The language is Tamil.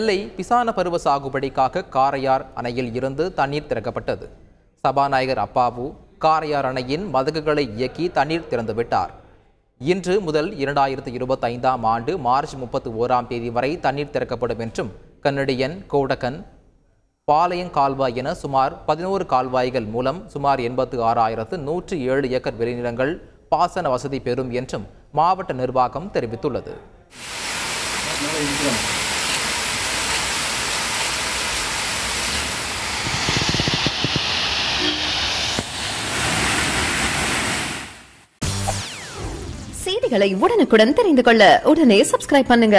நெல்லை பிசான பருவ சாகுபடிக்காக காரையார் அணையில் இருந்து தண்ணீர் திறக்கப்பட்டது. சபாநாயகர் அப்பாவு காரையார் அணையின் மதகுகளை இயக்கி தண்ணீர் திறந்துவிட்டார் இன்று முதல் இரண்டாயிரத்து இருபத்தைந்தாம் ஆண்டு மார்ச் முப்பத்தி ஓராம் தேதி வரை தண்ணீர் திறக்கப்படும் என்றும் கன்னடியன் கோடக்கன் பாளையங்கால்வாய் என சுமார் பதினோரு கால்வாய்கள் மூலம் சுமார் எண்பத்து ஆறாயிரத்து நூற்று ஏழு ஏக்கர் விளைநிலங்கள் பாசன வசதி பெறும் என்றும் மாவட்ட நிர்வாகம் தெரிவித்துள்ளது. செய்திகளை உடனுக்குடன் தெரிந்து கொள்ள உடனே சப்ஸ்கிரைப் பண்ணுங்க.